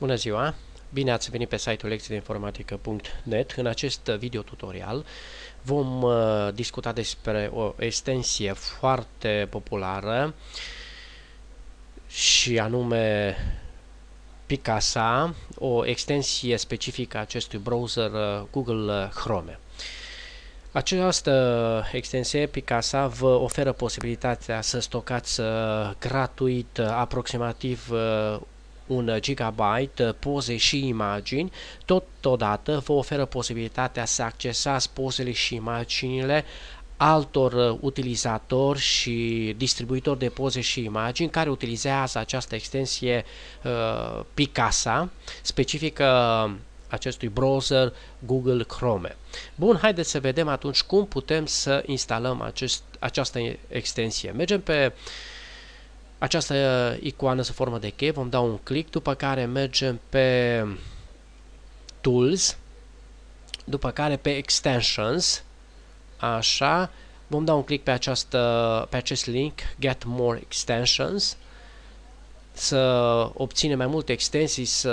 Bună ziua! Bine ați venit pe site-ul lecțiideinformatică.net. În acest video tutorial vom uh, discuta despre o extensie foarte populară și anume Picasa, o extensie specifică a acestui browser uh, Google Chrome. Această extensie Picasa vă oferă posibilitatea să stocați uh, gratuit uh, aproximativ uh, un gigabyte poze și imagini, totodată vă oferă posibilitatea să accesați pozele și imaginile altor utilizatori și distribuitori de poze și imagini care utilizează această extensie uh, Picasa, specifică acestui browser Google Chrome. Bun, haideți să vedem atunci cum putem să instalăm acest, această extensie. Mergem pe această icoană sub formă de cheie, vom da un click, după care mergem pe Tools, după care pe Extensions, așa, vom da un click pe, această, pe acest link, Get More Extensions, să obținem mai multe extensii, să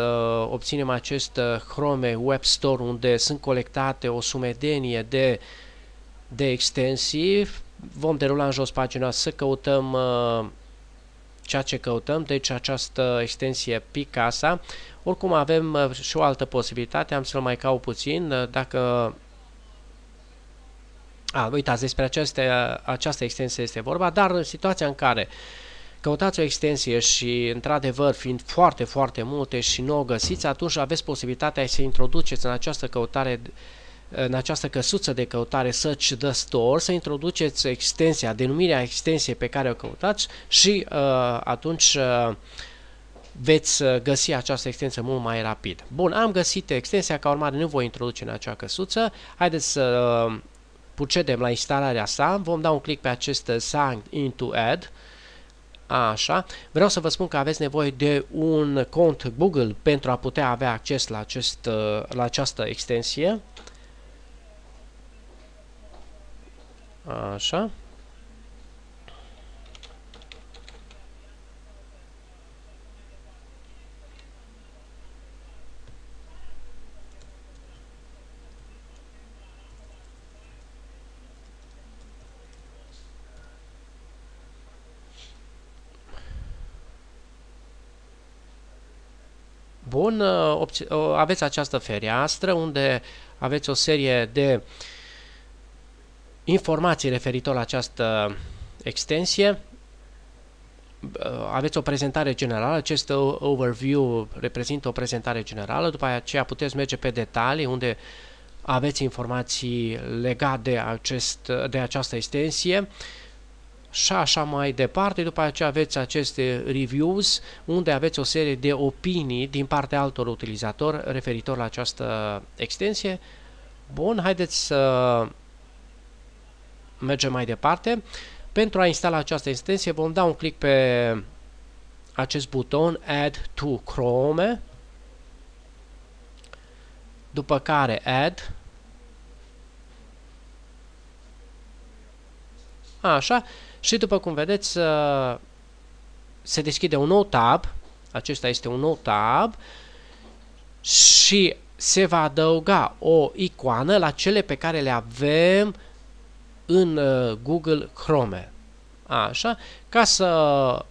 obținem acest uh, Chrome Web Store unde sunt colectate o sumedenie de, de extensii. Vom derula în jos pagina să căutăm uh, ceea ce căutăm, deci această extensie Picasa. Oricum avem uh, și o altă posibilitate, am să-l mai caut puțin, uh, dacă a, uitați, despre aceste, această extensie este vorba, dar în situația în care uh, Căutați o extensie și, într-adevăr, fiind foarte, foarte multe și nu o găsiți, atunci aveți posibilitatea să introduceți în această căutare în această căsuță de căutare Search the Store, să introduceți extensia, denumirea extensiei pe care o căutați și uh, atunci uh, veți uh, găsi această extensie mult mai rapid. Bun, am găsit extensia, ca urmare nu voi introduce în acea căsuță. Haideți să uh, procedem la instalarea sa. Vom da un click pe acest Sign into Add Așa, vreau să vă spun că aveți nevoie de un cont Google pentru a putea avea acces la, acest, la această extensie. Așa. Bun, uh, uh, aveți această fereastră unde aveți o serie de informații referitor la această extensie. Uh, aveți o prezentare generală, acest overview reprezintă o prezentare generală, după aceea puteți merge pe detalii unde aveți informații legate de, acest, de această extensie și așa mai departe. După aceea aveți aceste reviews unde aveți o serie de opinii din partea altor utilizatori referitor la această extensie. Bun, haideți să mergem mai departe. Pentru a instala această extensie vom da un click pe acest buton Add to Chrome după care Add. Așa, și după cum vedeți, uh, se deschide un nou tab, acesta este un nou tab. Și se va adăuga o icoană la cele pe care le avem în uh, Google Chrome. Așa, ca să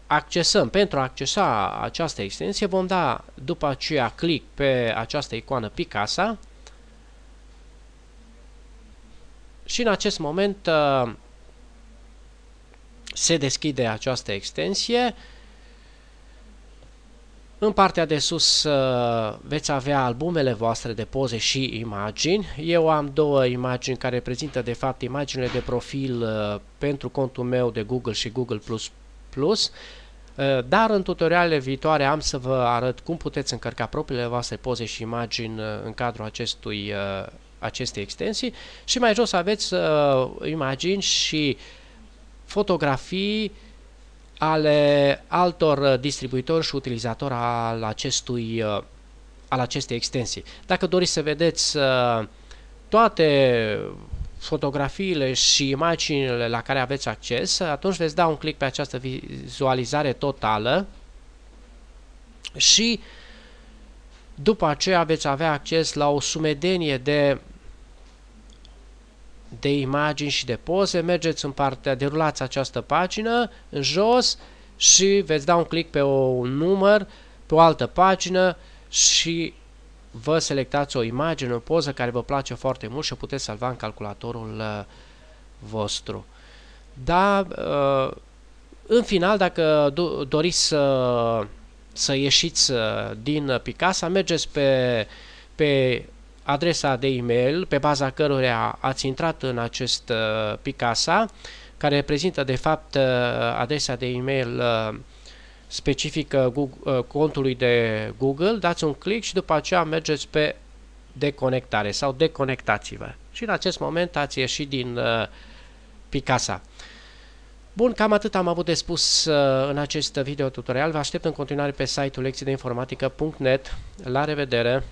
accesăm, pentru a accesa această extensie, vom da după aceea click pe această icoană Picasa și în acest moment uh, se deschide această extensie. În partea de sus uh, veți avea albumele voastre de poze și imagini. Eu am două imagini care reprezintă de fapt imaginile de profil uh, pentru contul meu de Google și Google++. Uh, dar în tutorialele viitoare am să vă arăt cum puteți încărca propriile voastre poze și imagini în cadrul acestui, acestei extensii și mai jos aveți imagini și uh, fotografii ale altor distribuitori și utilizatori al acestui uh, al acestei extensii. Dacă doriți să vedeți uh, toate fotografiile și imaginile la care aveți acces, atunci veți da un click pe această vizualizare totală și După aceea veți avea acces la o sumedenie de de imagini și de poze, mergeți în partea, derulați această pagină în jos și veți da un click pe un număr, pe o altă pagină și vă selectați o imagine, o poză care vă place foarte mult și o puteți salva în calculatorul uh, vostru. Da, uh, în final, dacă do doriți să, să ieșiți uh, din Picasa, mergeți pe, pe adresa de e-mail pe baza căruia ați intrat în acest uh, Picasa, care reprezintă de fapt uh, adresa de e-mail uh, specifică Google, uh, contului de Google, dați un click și după aceea mergeți pe deconectare sau deconectați-vă. Și în acest moment ați ieșit din uh, Picasa. Bun, cam atât am avut de spus uh, în acest video tutorial. Vă aștept în continuare pe site-ul lecțiideinformatică.net. La revedere!